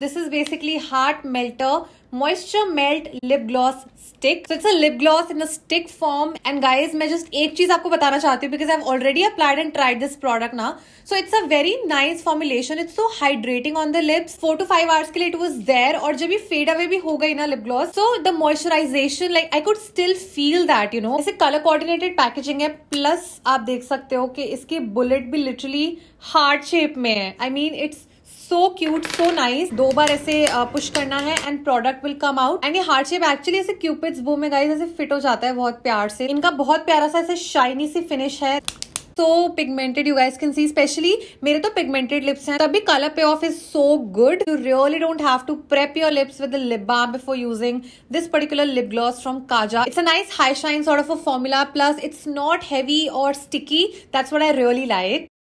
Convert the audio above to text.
This is basically Heart Melter Moisture Melt Lip Gloss Stick. So it's a lip gloss in a stick form. And guys, मैं just एक चीज आपको बताना चाहती हूँ because I've already applied and tried this product now. So it's a very nice formulation. It's so hydrating on the lips. Four to five hours के लिए it was there और जब ये fade away भी हो गई ना lip gloss. So the moisturization like I could still feel that you know. ऐसे color coordinated packaging है plus आप देख सकते हो कि इसकी bullet भी literally heart shape में है. I mean it's so cute so nice दो बार ऐसे पुश करना है and product will come out and ये हार्ड शेप एक्चुअली ऐसे क्यूपिड्स बो में गाइज़ ऐसे फिट हो जाता है बहुत प्यार से. इनका बहुत प्यारा सा ऐसे शाइनी सी फिनिश है. So pigmented you guys can see specially मेरे तो पिगमेंटेड लिप्स हैं. तभी colour pay off is so good you really don't have to prep your lips with lip balm before using this particular lip gloss from Kaja it's a nice high shine sort of a formula plus it's not heavy और sticky that's what I really like